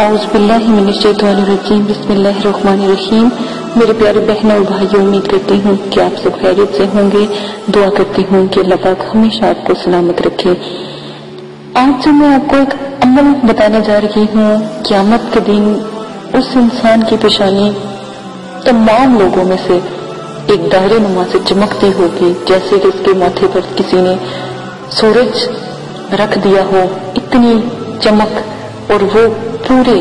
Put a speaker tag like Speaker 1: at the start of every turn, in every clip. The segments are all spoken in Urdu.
Speaker 1: اعوذ باللہ من الشیطان الرجیم، بسم اللہ الرحمن الرحیم۔ میرے پیارے بہنوں اور بھائیوں، امید کرتی ہوں کہ آپ سب خیریت سے ہوں گے۔ دعا کرتی ہوں کہ اللہ پاک ہمیشہ آپ کو سلامت رکھے۔ آج جو میں آپ کو ایک عمل بتانے جا رہی ہوں۔ قیامت کے دن اس انسان کی پیشانی تمام لوگوں میں سے ایک دائرے نما سے چمکتی ہوگی، جیسے کہ اس کے ماتھے پر کسی نے سورج رکھ دیا ہو، اتنی چمک اور وہ پورے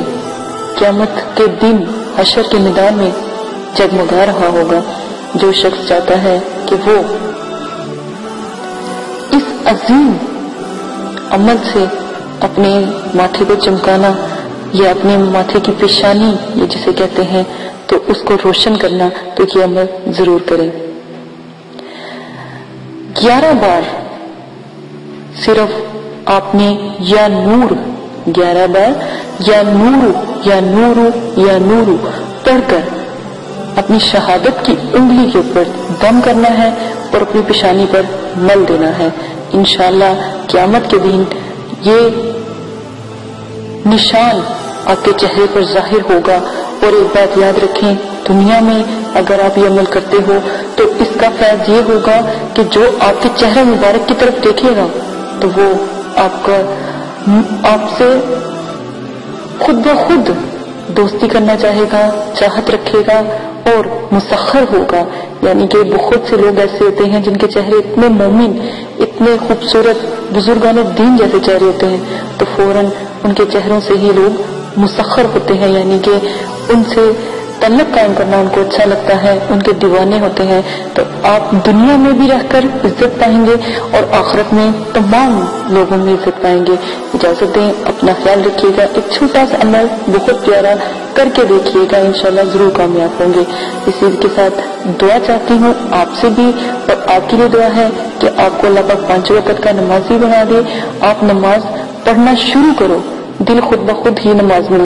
Speaker 1: قیامت کے دن حشر کے میدان میں جگمگا رہا ہوگا۔ جو شخص چاہتا ہے کہ وہ اس عظیم عمل سے اپنے ماتھے کو چمکانا یا اپنے ماتھے کی پیشانی یہ جسے کہتے ہیں، تو اس کو روشن کرنا تو یہ عمل ضرور کریں گیارہ بار صرف آپ نے یا نور، گیارہ بار یا نور یا نور یا نور، پڑھ کر اپنی شہادت کی انگلی کے اوپر دم کرنا ہے اور اپنی پیشانی پر مل دینا ہے۔ انشاءاللہ قیامت کے دن یہ نشان آپ کے چہرے پر ظاہر ہوگا۔ اور ایک بات یاد رکھیں، دنیا میں اگر آپ یہ عمل کرتے ہو تو اس کا فیض یہ ہوگا کہ جو آپ کے چہرے مبارک کی طرف دیکھے گا تو وہ آپ کا، آپ سے خود بخود دوستی کرنا چاہے گا، چاہت رکھے گا اور مسخر ہوگا۔ یعنی کہ بہت سے لوگ ایسے ہوتے ہیں جن کے چہرے اتنے مومن، اتنے خوبصورت بزرگان دین جیسے چہرے ہوتے ہیں، تو فوراً ان کے چہروں سے ہی لوگ مسخر ہوتے ہیں۔ یعنی کہ ان سے تعلق قائم کرنا ان کو اچھا لگتا ہے، ان کے دیوانے ہوتے ہیں۔ تو آپ دنیا میں بھی رہ کر عزت پائیں گے اور آخرت میں تمام لوگوں میں عزت پائیں گے۔ اجازت دیں، اپنا خیال رکھیے گا، ایک چھوٹا سا عمل بہت پیارا کر کے دیکھیے گا، انشاءاللہ ضرور کامیاب ہوں گے۔ اسی کے ساتھ دعا چاہتی ہوں آپ سے بھی، اور آپ کے لیے دعا ہے کہ آپ کو اللہ پاک پانچ وقت کا نمازی بنا دے۔ آپ نماز پڑھنا شروع کرو، دل خود بخود ہی نماز میں